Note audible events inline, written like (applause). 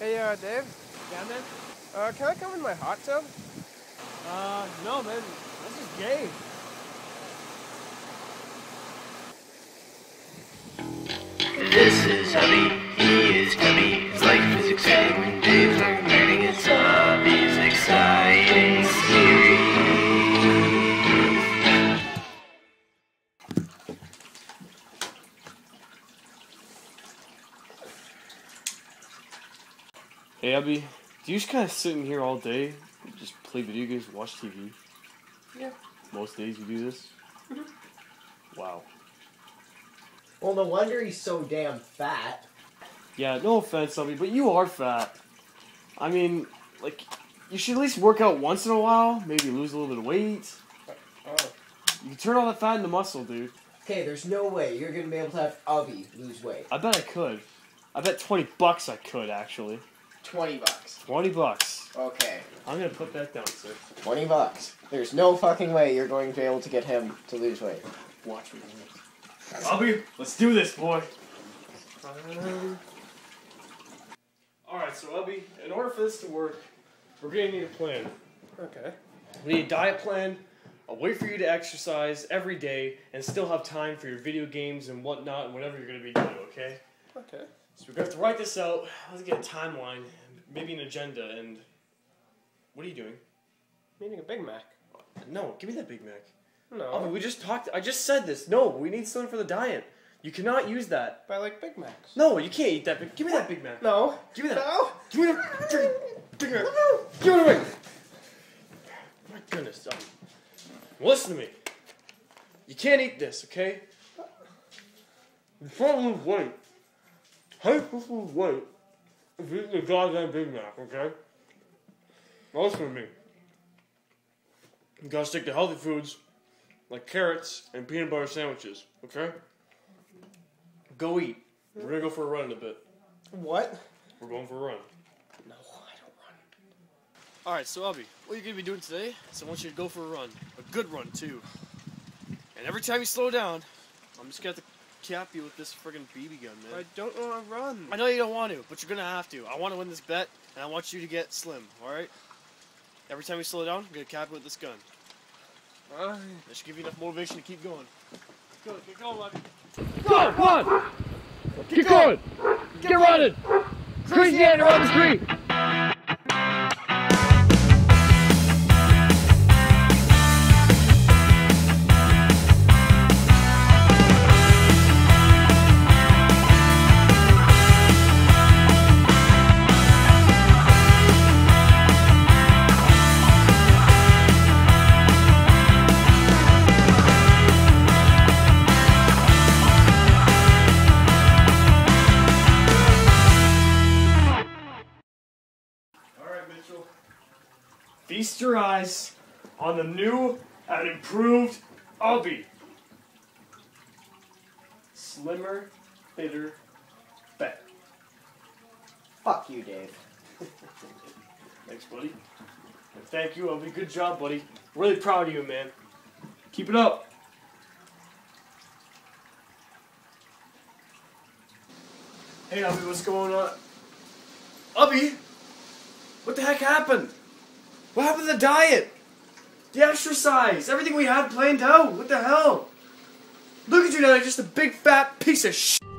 Hey, uh, Dave, Yeah, man. uh, can I come in my hot tub? Uh, no, man. This is gay. This is Ubby, he is Cubby. His life is exciting Hey, Ubby. Do you just kind of sit in here all day, just play video games, watch TV? Yeah. Most days you do this? Mm-hmm. wow. Well, no wonder he's so damn fat. Yeah, no offense, Ubby, but you are fat. I mean, like, you should at least work out once in a while, maybe lose a little bit of weight. Oh, You can turn all that fat into muscle, dude. Okay, there's no way you're gonna be able to have Ubby lose weight. I bet I could. I bet 20 bucks I could, actually. Twenty bucks. 20 bucks. Okay. I'm gonna put that down, sir. Twenty bucks. There's no fucking way you're going to be able to get him to lose weight. Watch me. Ubby, let's do this, boy. Um, Alright, so Ubby, in order for this to work, we're gonna need a plan. okay. We need a diet plan, a way for you to exercise every day, and still have time for your video games and whatnot and whatever you're gonna be doing, okay? Okay. So we're gonna have to write this out, let's get a timeline, maybe an agenda, and what are you doing? Meaning a Big Mac. No, give me that Big Mac. No. Ubby, we just talked, I just said this. No, we need something for the diet. You cannot use that. But I like Big Macs. No, you can't eat that. Big, give me that Big Mac. No. Give me that. No. Give me the freaking Big Mac. Give it away. My goodness, Ubby. Listen to me. You can't eat this, okay? You're to lose weight. How you supposed to you eat the goddamn Big Mac, okay? Listen to me. You gotta stick to healthy foods like carrots and peanut butter sandwiches, okay? Go eat. We're gonna go for a run in a bit. What? We're going for a run. No, I don't run. Alright, so Ubby, what are you're gonna be doing today is I want you to go for a run. A good run, too. And every time you slow down, I'm just gonna have to cap you with this friggin' BB gun, man. I don't want to run. I know you don't want to, but you're gonna have to. I want to win this bet, and I want you to get slim, alright? Every time you slow down, I'm gonna cap you with this gun. Uh, That should give you enough motivation to keep going. Go, get going, Ubby. Go, come on! Keep going! Get running! Crazy Andy on the street! Feast your eyes on the new and improved Ubby. Slimmer, fitter, better. Fuck you, Dave. (laughs) Thanks, buddy. And thank you, Ubby. Good job, buddy. Really proud of you, man. Keep it up. Hey, Ubby, what's going on? Ubby? What the heck happened? What happened to the diet? The exercise? Everything we had planned out? What the hell? Look at you now, you're just a big fat piece of shit.